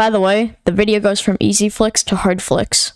By the way, the video goes from easy flicks to hard flicks.